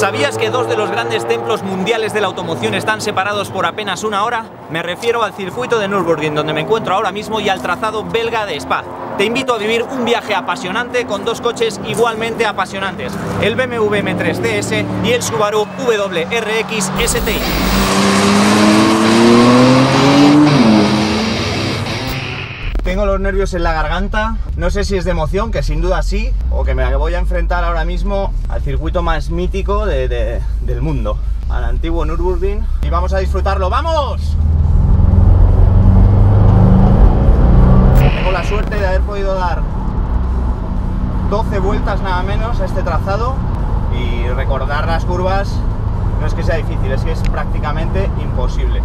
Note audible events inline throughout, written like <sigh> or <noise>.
¿Sabías que dos de los grandes templos mundiales de la automoción están separados por apenas una hora? Me refiero al circuito de Nürburgring, donde me encuentro ahora mismo, y al trazado belga de Spa. Te invito a vivir un viaje apasionante con dos coches igualmente apasionantes, el BMW M3 CS y el Subaru WRX STI. Los nervios en la garganta, no sé si es de emoción, que sin duda sí, o que me voy a enfrentar ahora mismo al circuito más mítico de- de- del mundo, al antiguo Nürburgring, y vamos a disfrutarlo. ¡Vamos! Tengo la suerte de haber podido dar 12 vueltas nada menos a este trazado y recordar las curvas no es que sea difícil, es que es prácticamente imposible.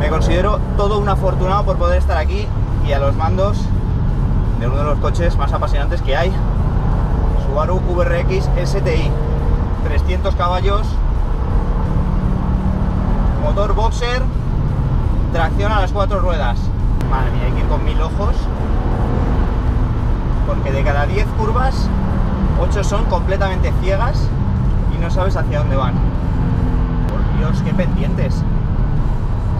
Me considero todo un afortunado por poder estar aquí y a los mandos de uno de los coches más apasionantes que hay, Subaru WRX STI, 300 caballos, motor boxer, tracción a las cuatro ruedas. Madre mía, hay que ir con mil ojos, porque de cada 10 curvas, 8 son completamente ciegas y no sabes hacia dónde van. Por Dios, qué pendientes.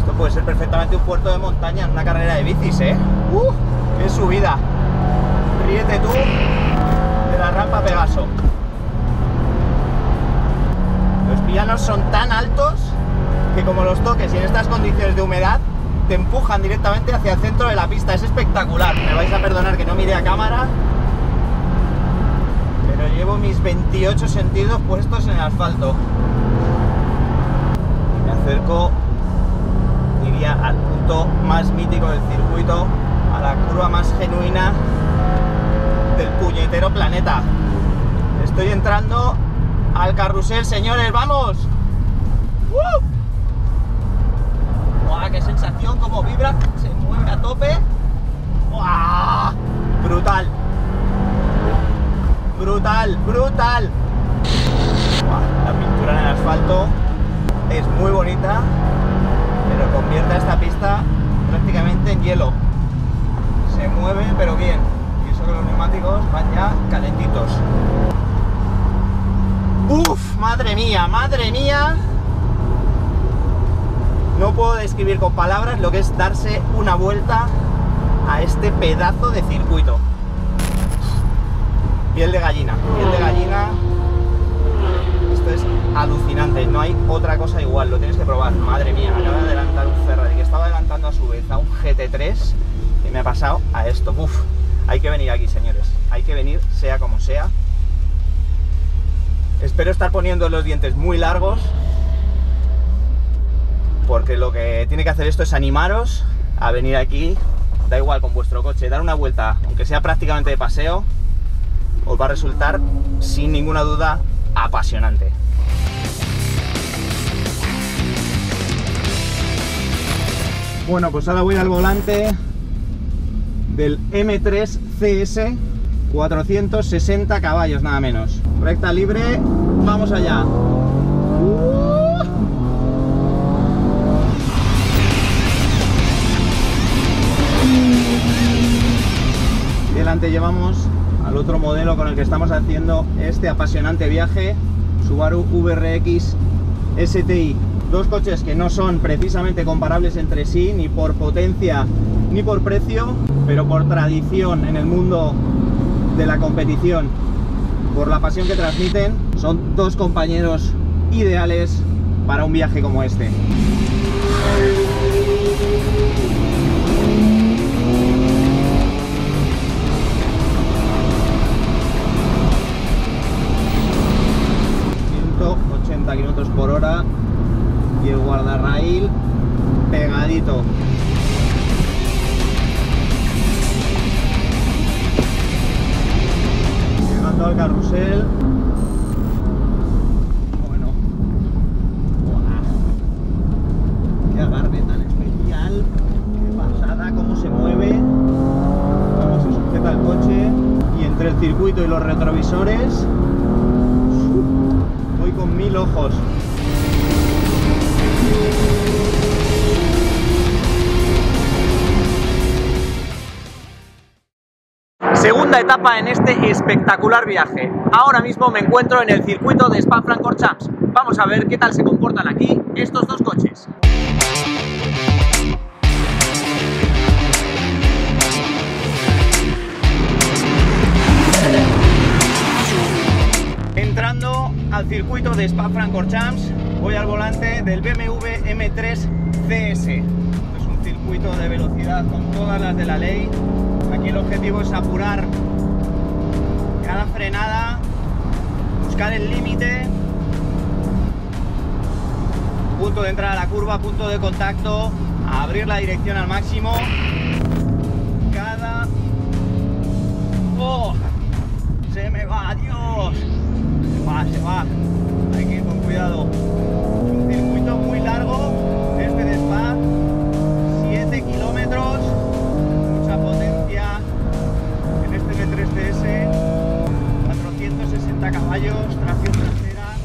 Esto puede ser perfectamente un puerto de montaña en una carrera de bicis, ¿eh? ¡Uh! ¡Qué subida! Ríete tú de la rampa Pegaso. Los pianos son tan altos que como los toques y en estas condiciones de humedad te empujan directamente hacia el centro de la pista. Es espectacular. Me vais a perdonar que no mire a cámara, pero llevo mis 28 sentidos puestos en el asfalto. Me acerco al punto más mítico del circuito, a la curva más genuina del puñetero planeta. Estoy entrando al carrusel, señores, ¡vamos! ¡Uh! ¡Buah, qué sensación! ¡Cómo vibra! Se mueve a tope. ¡Brutal! ¡Brutal! ¡Brutal! Describir con palabras lo que es darse una vuelta a este pedazo de circuito. Piel de gallina, piel de gallina. Esto es alucinante, no hay otra cosa igual, lo tienes que probar. Madre mía, acaba de adelantar un Ferrari que estaba adelantando a su vez a un GT3 y me ha pasado a esto. Uf, hay que venir aquí, señores. Hay que venir, sea como sea. Espero estar poniendo los dientes muy largos porque lo que tiene que hacer esto es animaros a venir aquí, da igual con vuestro coche, dar una vuelta, aunque sea prácticamente de paseo, os va a resultar sin ninguna duda apasionante. Bueno, pues ahora voy al volante del M3 CS 460 caballos nada menos. Recta libre, vamos allá. Llevamos al otro modelo con el que estamos haciendo este apasionante viaje, Subaru WRX STI. Dos coches que no son precisamente comparables entre sí, ni por potencia ni por precio, pero por tradición en el mundo de la competición, por la pasión que transmiten, son dos compañeros ideales para un viaje como este. Y los retrovisores voy con mil ojos. Segunda segunda etapa en este espectacular viaje. Ahora mismo me encuentro en el circuito de Spa-Francorchamps. Vamos a ver qué tal se comportan aquí estos dos coches. Al circuito de Spa-Francorchamps, voy al volante del BMW M3 CS. Es un circuito de velocidad con todas las de la ley. Aquí el objetivo es apurar cada frenada, buscar el límite, punto de entrada a la curva, punto de contacto, abrir la dirección al máximo. Se va. Hay que ir con cuidado. Un circuito muy largo, este de Spa, 7 kilómetros, mucha potencia en este M3CS, 460 caballos, tracción trasera.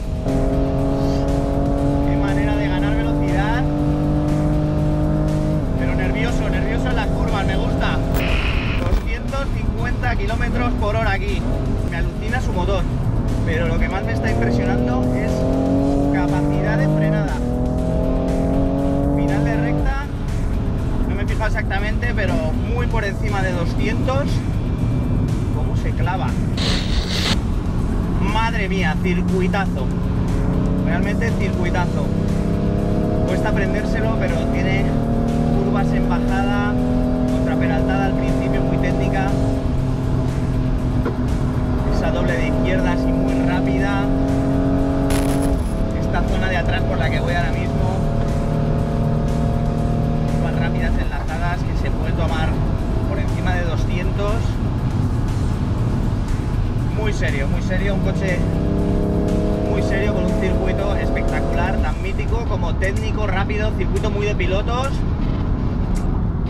Qué manera de ganar velocidad. Pero nervioso, nervioso en las curvas, me gusta. 250 kilómetros por hora aquí. Me alucina su motor. Pero lo que más me está impresionando es su capacidad de frenada. Final de recta, no me he fijado exactamente, pero muy por encima de 200. ¿Cómo se clava? Madre mía, circuitazo. Realmente circuitazo. Cuesta aprendérselo, pero tiene curvas en bajada, contraperaltada al principio muy técnica. Doble de izquierdas y muy rápida. Esta zona de atrás por la que voy ahora mismo. Curvas rápidas enlazadas que se puede tomar por encima de 200. Muy serio, muy serio. Un coche muy serio con un circuito espectacular, tan mítico como técnico, rápido, circuito muy de pilotos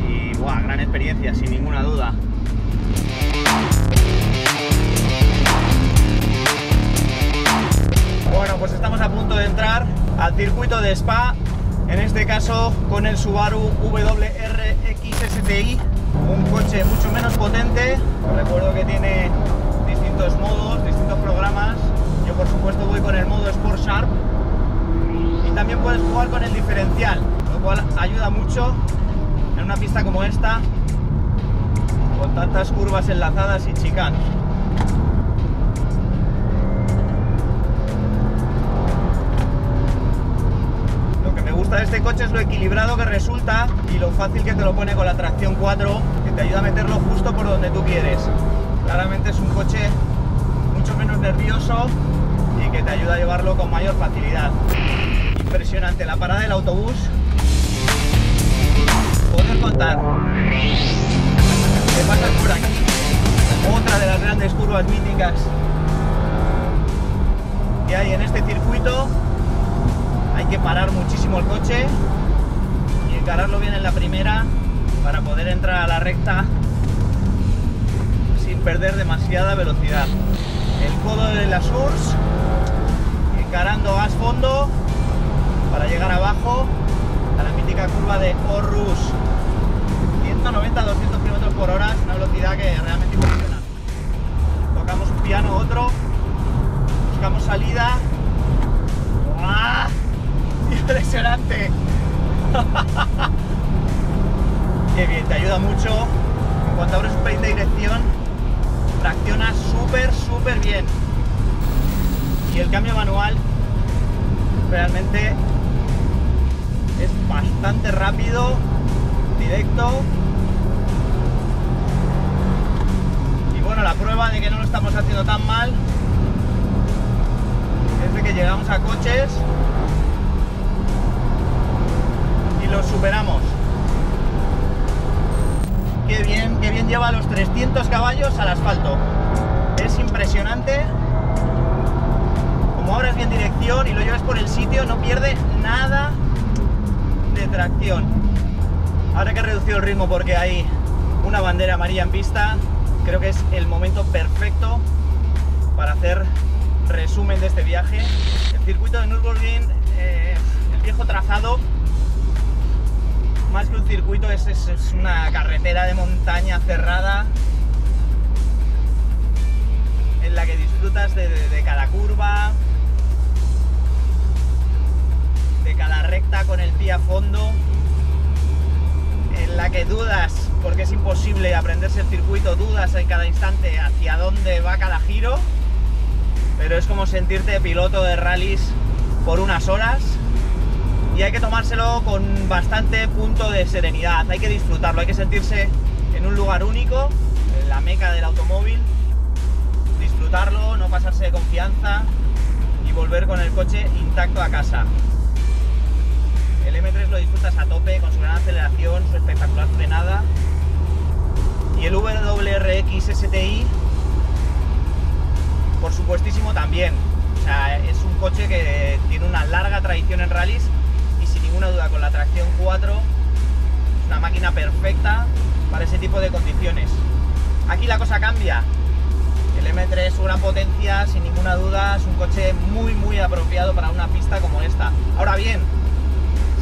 y buah, gran experiencia, sin ninguna duda. Circuito de Spa, en este caso con el Subaru WRX STI, un coche mucho menos potente, recuerdo que tiene distintos modos, distintos programas, yo por supuesto voy con el modo Sport Sharp y también puedes jugar con el diferencial, lo cual ayuda mucho en una pista como esta, con tantas curvas enlazadas y chicanas. Gusta este coche es lo equilibrado que resulta y lo fácil que te lo pone con la tracción 4, que te ayuda a meterlo justo por donde tú quieres. Claramente es un coche mucho menos nervioso y que te ayuda a llevarlo con mayor facilidad. Impresionante la parada del autobús. Poder contar que pasas por aquí. Otra de las grandes curvas míticas que hay en este circuito. Hay que parar muchísimo el coche y encararlo bien en la primera para poder entrar a la recta sin perder demasiada velocidad. El codo de la Surs, encarando gas fondo para llegar abajo a la mítica curva de Orrus. 190 200 km por hora es una velocidad que realmente impresiona. Tocamos un piano, otro, buscamos salida. ¡Buah! Impresionante. <laughs> Qué bien, te ayuda mucho. En cuanto abres un pelín de dirección, tracciona súper, súper bien. Y el cambio manual realmente es bastante rápido, directo. Y bueno, la prueba de que no lo estamos haciendo tan mal es de que llegamos a coches y los superamos. Qué bien, qué bien lleva los 300 caballos al asfalto. Es impresionante. Como abres bien dirección y lo llevas por el sitio, no pierde nada de tracción. Ahora que he reducido el ritmo porque hay una bandera amarilla en pista, creo que es el momento perfecto para hacer resumen de este viaje. El circuito de Nürburgring, eh, el viejo trazado, más que un circuito es, es, una carretera de montaña cerrada en la que disfrutas de, de cada curva, de cada recta con el pie a fondo, en la que dudas, porque es imposible aprenderse el circuito, dudas en cada instante hacia dónde va cada giro, pero es como sentirte piloto de rallies por unas horas y hay que tomárselo con bastante punto de serenidad, hay que disfrutarlo, hay que sentirse en un lugar único, en la meca del automóvil, disfrutarlo, no pasarse de confianza y volver con el coche intacto a casa. El M3 lo disfrutas a tope con su gran aceleración, su espectacular frenada y el WRX STI por supuestísimo también. O sea, es un coche que tiene una larga tradición en rallies sin ninguna duda con la tracción 4 es una máquina perfecta para ese tipo de condiciones. Aquí la cosa cambia. El M3 su gran potencia, sin ninguna duda, es un coche muy muy apropiado para una pista como esta. Ahora bien,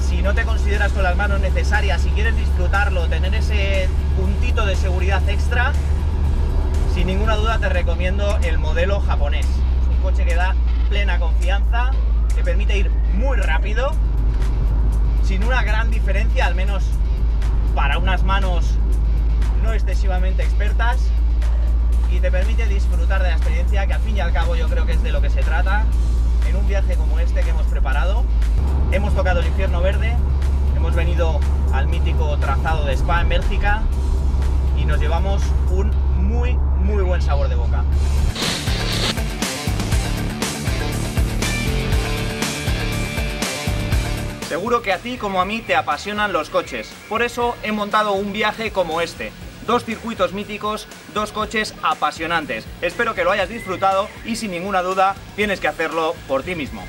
si no te consideras con las manos necesarias, si quieres disfrutarlo, tener ese puntito de seguridad extra, sin ninguna duda te recomiendo el modelo japonés. Es un coche que da plena confianza, que permite ir muy rápido, sin una gran diferencia, al menos para unas manos no excesivamente expertas, y te permite disfrutar de la experiencia, que al fin y al cabo yo creo que es de lo que se trata, en un viaje como este que hemos preparado. Hemos tocado el infierno verde, hemos venido al mítico trazado de Spa en Bélgica y nos llevamos un muy, muy buen sabor de boca. Seguro que a ti como a mí te apasionan los coches, por eso he montado un viaje como este. Dos circuitos míticos, dos coches apasionantes. Espero que lo hayas disfrutado y sin ninguna duda tienes que hacerlo por ti mismo.